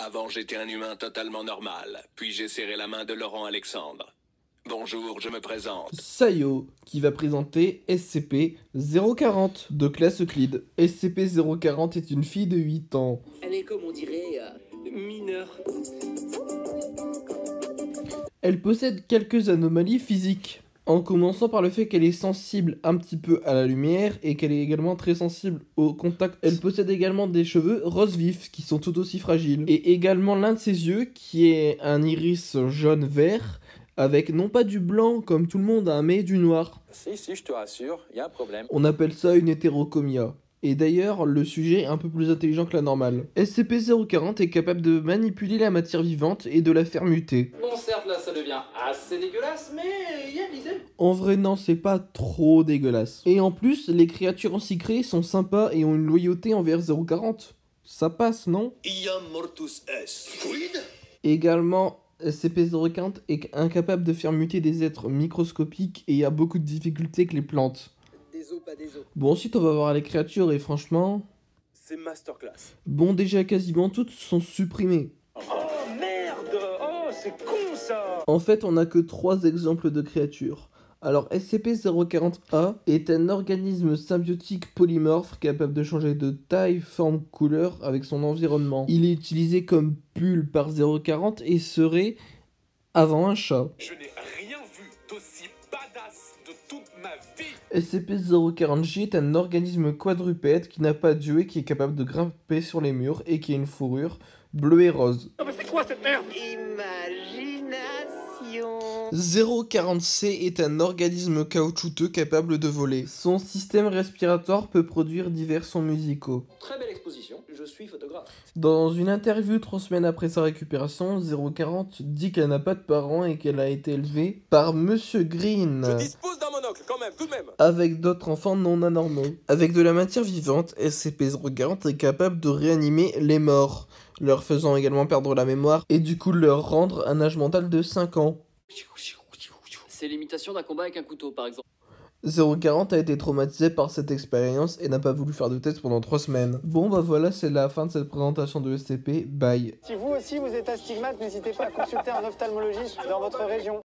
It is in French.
Avant, j'étais un humain totalement normal, puis j'ai serré la main de Laurent Alexandre. Bonjour, je me présente. Sayo, qui va présenter SCP-040 de classe Euclide. SCP-040 est une fille de 8 ans. Elle est comme on dirait euh, mineure. Elle possède quelques anomalies physiques. En commençant par le fait qu'elle est sensible un petit peu à la lumière et qu'elle est également très sensible au contact. Elle possède également des cheveux rose vifs qui sont tout aussi fragiles. Et également l'un de ses yeux qui est un iris jaune-vert avec non pas du blanc comme tout le monde a, mais du noir. Si, si, je te rassure, il y a un problème. On appelle ça une hétérocomia. Et d'ailleurs, le sujet est un peu plus intelligent que la normale. SCP-040 est capable de manipuler la matière vivante et de la faire muter. Bon, certes, là, ça devient assez dégueulasse, mais il y a l'idée. En vrai, non, c'est pas trop dégueulasse. Et en plus, les créatures encycrées sont sympas et ont une loyauté envers 040. Ça passe, non? Iam mortus est. Quid Également, SCP-040 est incapable de faire muter des êtres microscopiques et a beaucoup de difficultés avec les plantes. Des os, pas des os. Bon, ensuite, on va voir les créatures et franchement... C'est masterclass. Bon, déjà, quasiment toutes sont supprimées. Oh merde Oh, c'est con ça En fait, on n'a que trois exemples de créatures. Alors, SCP-040-A est un organisme symbiotique polymorphe capable de changer de taille, forme, couleur avec son environnement. Il est utilisé comme pull par 040 et serait avant un chat. Je n'ai de toute ma vie. SCP-040J est un organisme quadrupède qui n'a pas d'yeux et qui est capable de grimper sur les murs et qui a une fourrure bleue et rose. Non mais c'est quoi cette merde? Imagination. 040C est un organisme caoutchouteux capable de voler. Son système respiratoire peut produire divers sons musicaux. Très belle exposition, je suis photographe. Dans une interview trois semaines après sa récupération, 040 dit qu'elle n'a pas de parents et qu'elle a été élevée par Monsieur Green. Je dispose d'un monocle quand même, tout de même. Avec d'autres enfants non anormaux. Avec de la matière vivante, SCP-040 est capable de réanimer les morts, leur faisant également perdre la mémoire et du coup leur rendre un âge mental de 5 ans. C'est l'imitation d'un combat avec un couteau, par exemple. 040 a été traumatisé par cette expérience et n'a pas voulu faire de test pendant 3 semaines. Bon bah voilà, c'est la fin de cette présentation de SCP, bye. Si vous aussi vous êtes astigmate, n'hésitez pas à consulter un ophtalmologiste dans votre région.